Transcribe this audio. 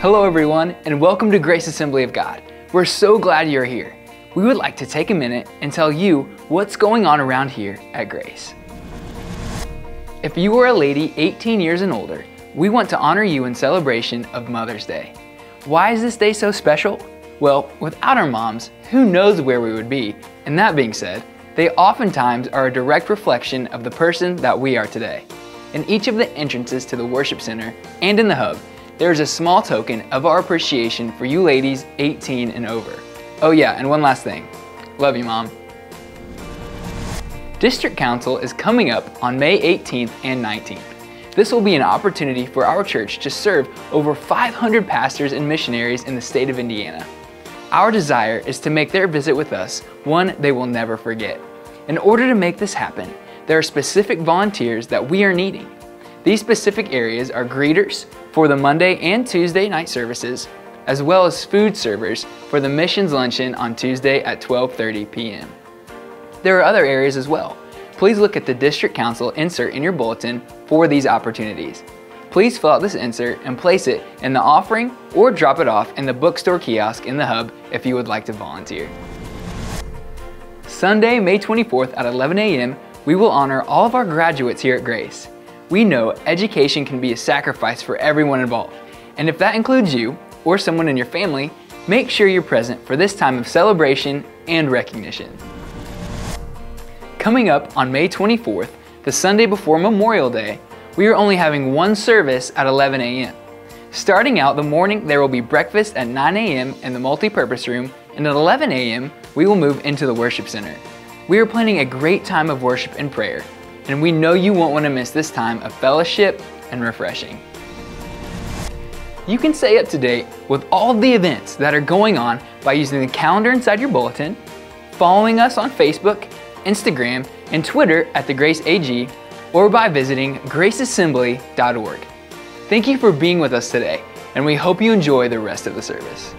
Hello, everyone, and welcome to Grace Assembly of God. We're so glad you're here. We would like to take a minute and tell you what's going on around here at Grace. If you are a lady 18 years and older, we want to honor you in celebration of Mother's Day. Why is this day so special? Well, without our moms, who knows where we would be? And that being said, they oftentimes are a direct reflection of the person that we are today. In each of the entrances to the worship center and in the hub, there is a small token of our appreciation for you ladies 18 and over. Oh yeah, and one last thing. Love you, Mom. District Council is coming up on May 18th and 19th. This will be an opportunity for our church to serve over 500 pastors and missionaries in the state of Indiana. Our desire is to make their visit with us one they will never forget. In order to make this happen, there are specific volunteers that we are needing. These specific areas are greeters for the Monday and Tuesday night services, as well as food servers for the missions luncheon on Tuesday at 12:30 p.m. There are other areas as well. Please look at the District Council insert in your bulletin for these opportunities. Please fill out this insert and place it in the offering or drop it off in the bookstore kiosk in the hub if you would like to volunteer. Sunday, May 24th at 11 a.m., we will honor all of our graduates here at Grace. We know education can be a sacrifice for everyone involved, and if that includes you or someone in your family, make sure you're present for this time of celebration and recognition. Coming up on May 24th, the Sunday before Memorial Day, we are only having one service at 11 a.m. Starting out the morning, there will be breakfast at 9 a.m. in the multi-purpose room, and at 11 a.m., we will move into the worship center. We are planning a great time of worship and prayer, and we know you won't want to miss this time of fellowship and refreshing. You can stay up to date with all the events that are going on by using the calendar inside your bulletin, following us on Facebook, Instagram, and Twitter at the Grace AG, or by visiting graceassembly.org. Thank you for being with us today, and we hope you enjoy the rest of the service.